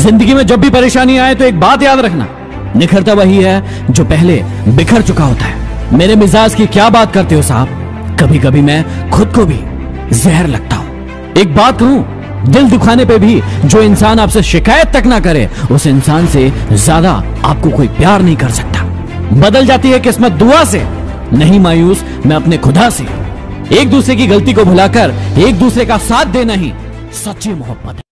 ज़िंदगी में जब भी परेशानी आए तो एक बात याद रखना। निखरता वही है जो पहले बिखर चुका होता है। मेरे मिजाज की क्या बात करते हो साहब? कभी कभी मैं खुद को भी जहर लगता हूँ। एक बात कहूँ, दिल दुखाने पे भी जो इंसान आपसे शिकायत तक ना करे, उस इंसान से ज़्यादा आपको कोई प्यार नहीं कर सकता। बदल जाती है किस्मत दुआ से, नहीं मायूस, मैं अपने खुदा से। एक दूसरे की गलती को भुलाकर, एक दूसरे का साथ देना ही सच्ची मोहब्बत है।